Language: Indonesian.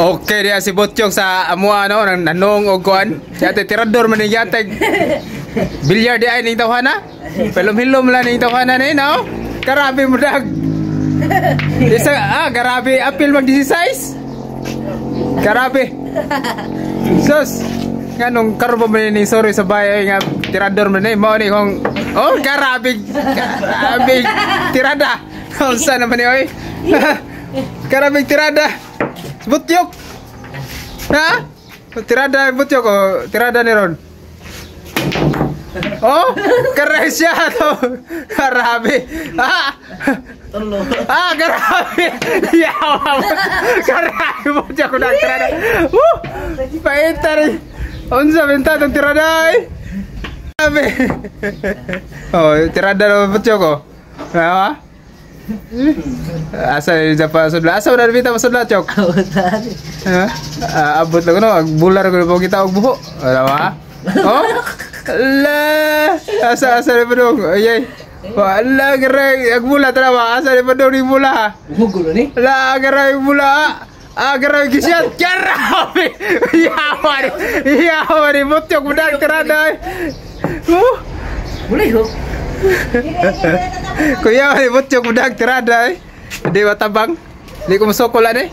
Oke dia si Botchok sa amo ano nang nanong og kuan. Yate tirador man ni yate. Bilyar di ay ning tawhana. Pelom-hilom la ning tawhana ni no. Karabi mo dag. Isa ah karabi apil mag 16. Karabi. Sus. Nganong karbo man ni sorry sa bahay nga tirador man ni mao ni kong Oh karabi. Karabi tirada. Unsa naman ni oy? Karabi tirada. Butyok. Ha? Tirada butyok oh, tirada ni Ron. Oh, keren siya to. Karabi. Ah. Ah, karabi. Yawa. Karabi butyok na tirada. Uh, rin. Unsa benta tong tirada? Karabi. Oh, tirada na butyok oh. Ha? Asa Japa sudla? Asa nabita mo sudla, Chok? Ha? Ah, abot lang no, bular po kita og buho. Wala ba? Oh? La, asa asa ni padong. Ayay. Wala gare ag bula tara ba? Asa ni padong ni bula? Mugulo ni. La gare bula. Ah, gare kisyat. Karabi. Yawa ni. Yawa ni butyok budak terada. Uh. Boleh ho. Kuya, ibot yung budak tirada eh. Hindi matabang. Hindi ko masukulan eh.